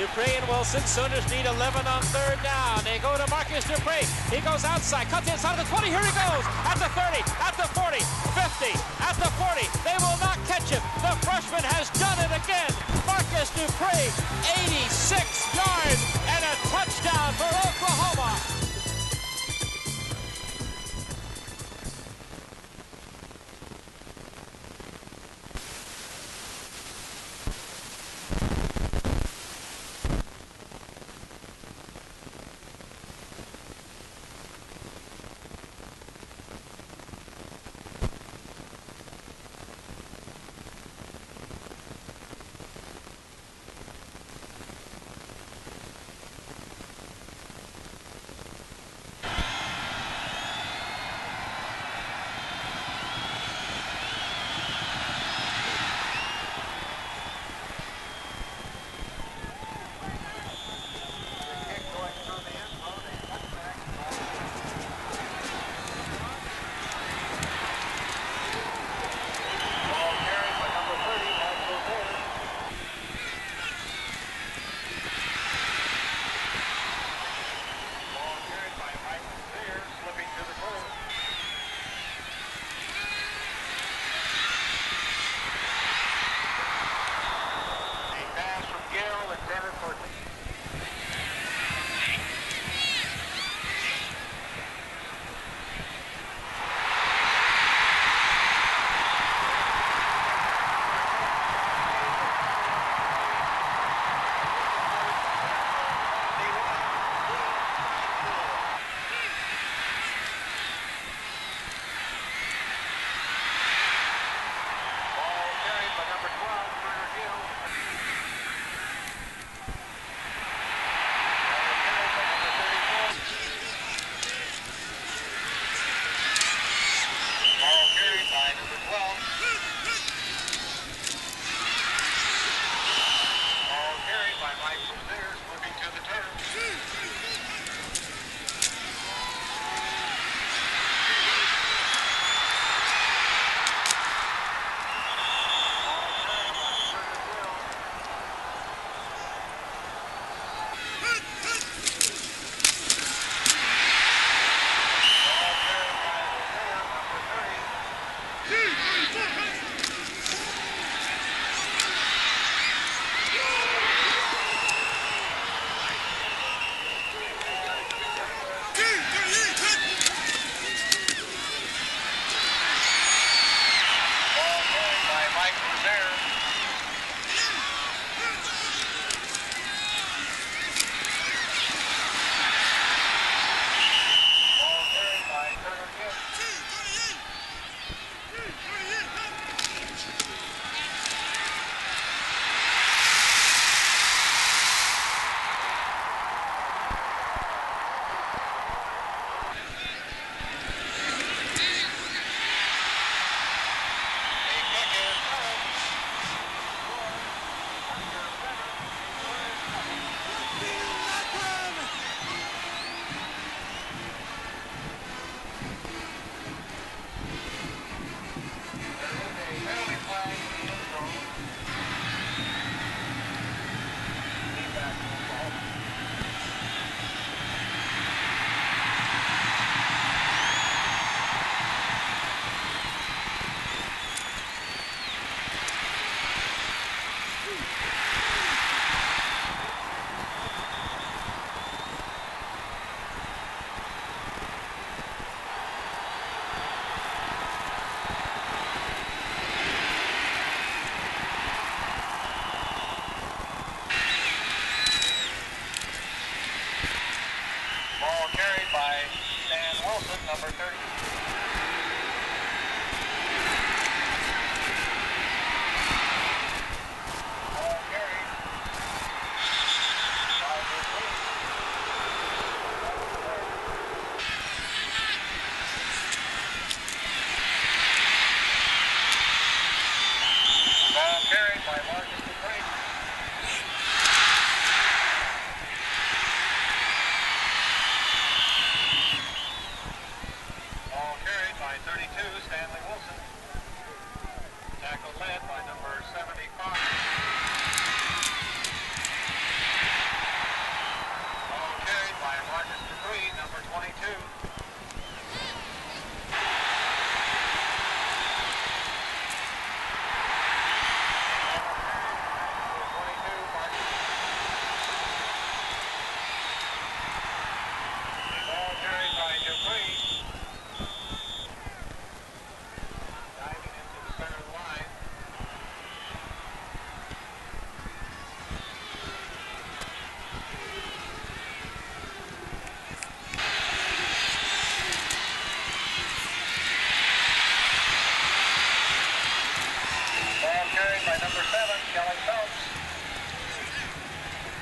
Dupree and Wilson. Sooners need 11 on third down. They go to Marcus Dupree. He goes outside, cuts inside of the 20. Here he goes. At the 30, at the 40, 50, at the 40. They will not catch him. The freshman has done it again. Marcus Dupree, 86 yards and a touchdown for Oklahoma.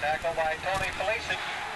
Tackle by Tony Felici.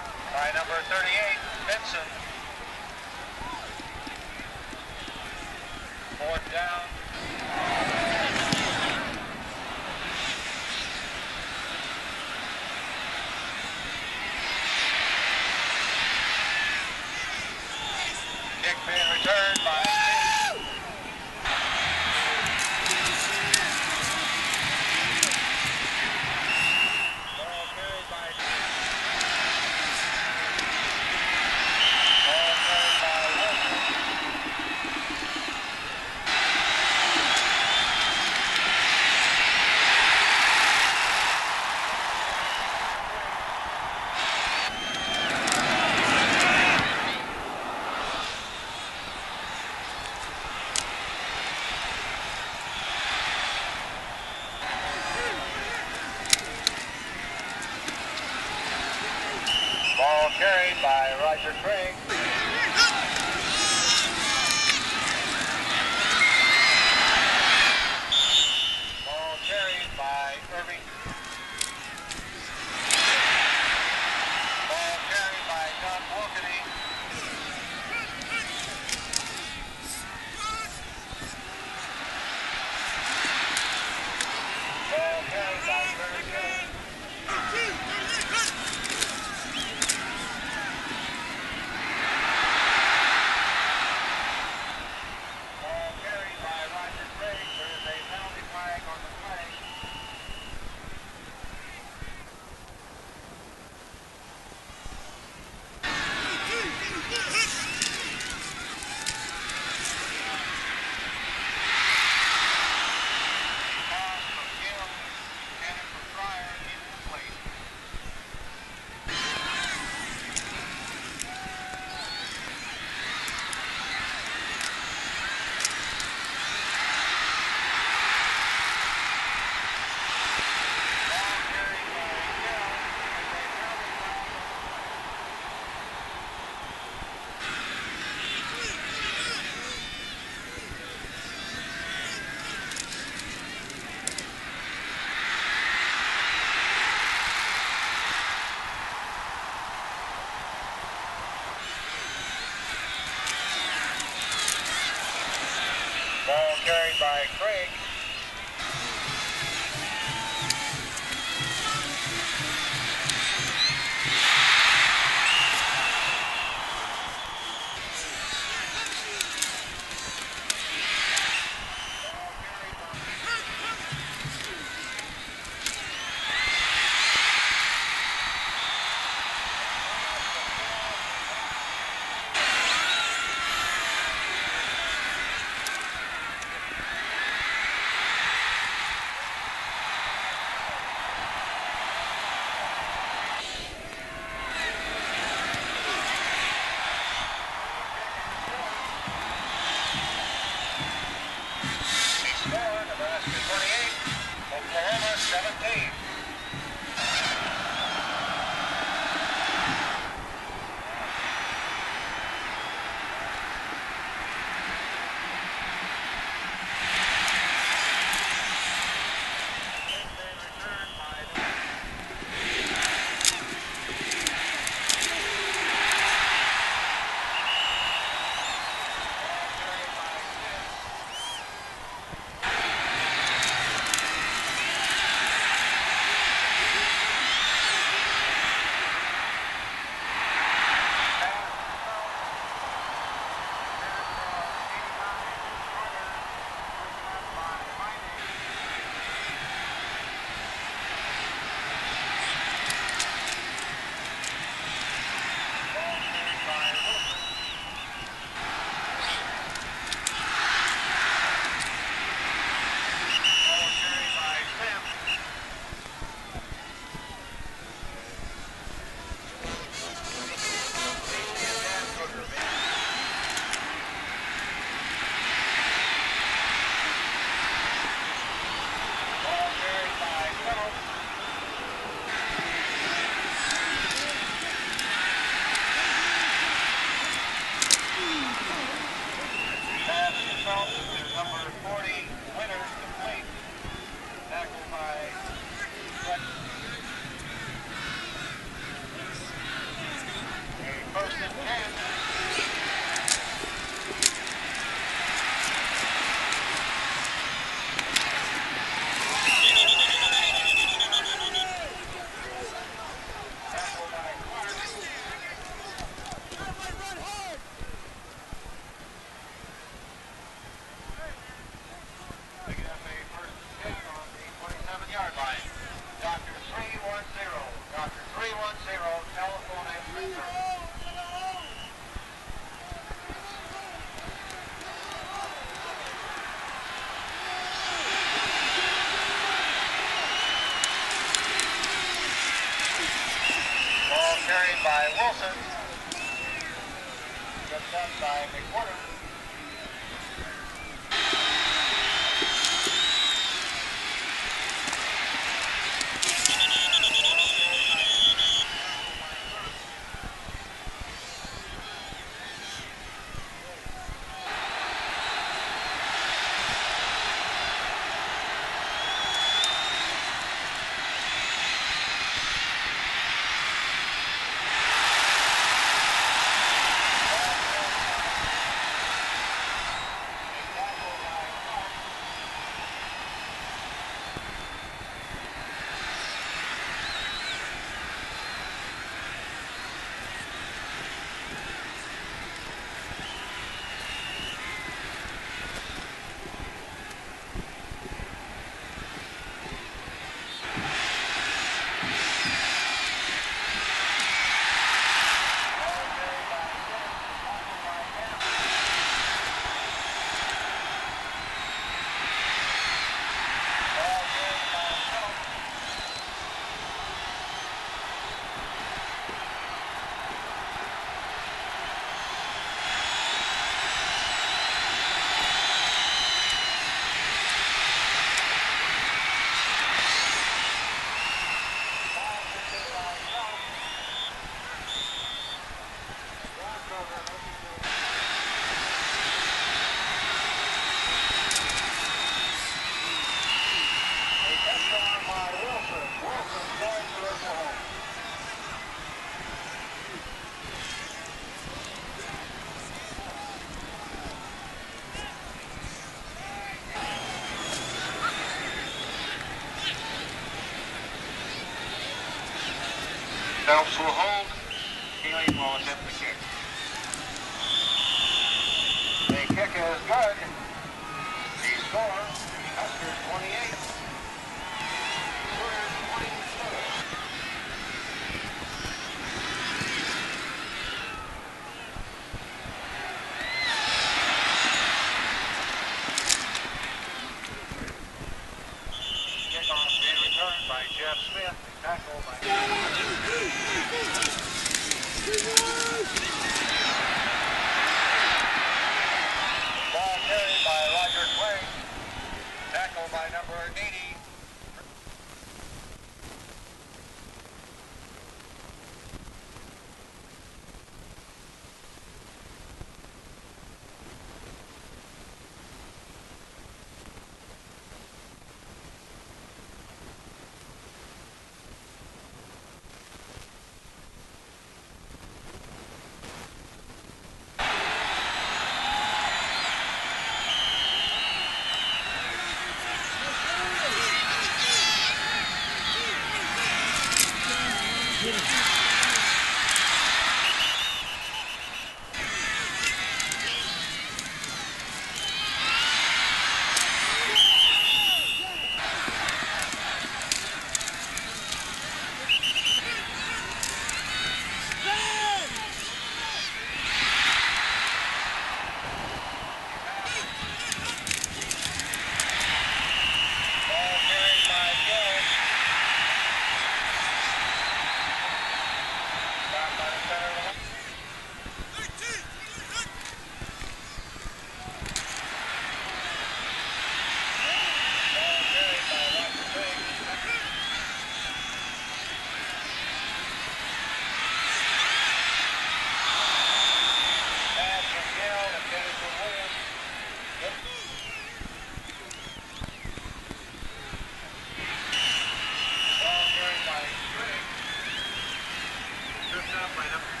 Up by number.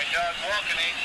By Doug Walkeney.